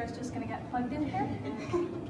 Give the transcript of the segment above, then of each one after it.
chair is just going to get plugged in here.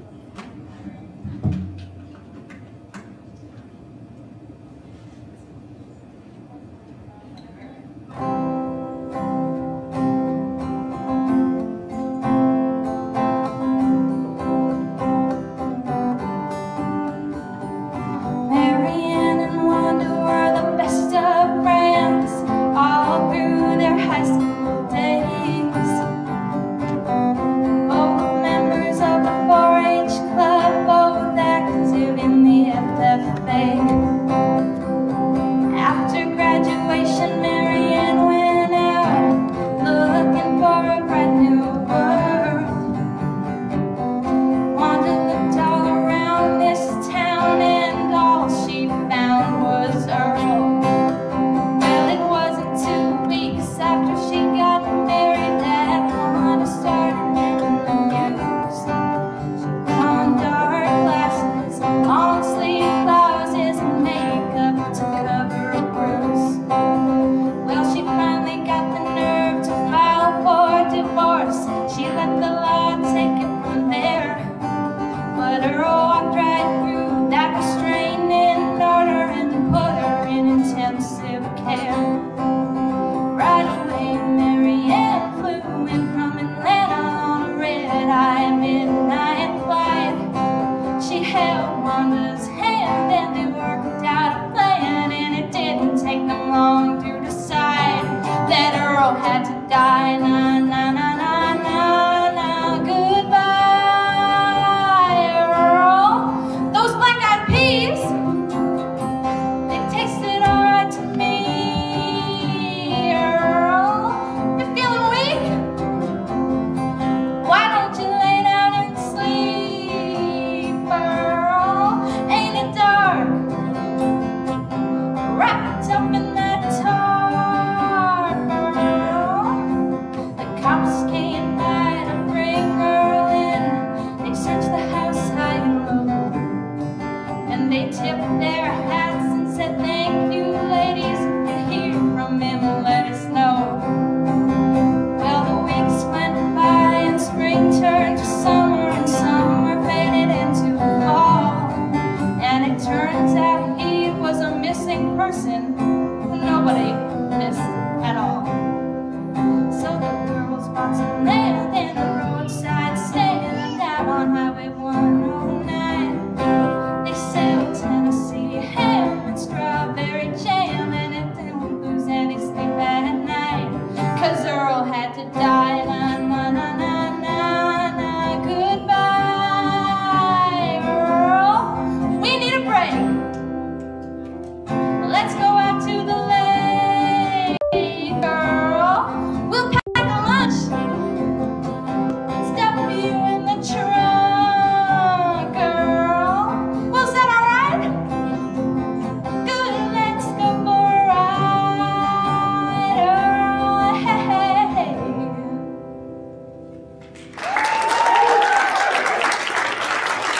Wanda's hand and they worked out a plan and it didn't take them long to decide that Earl had to die. person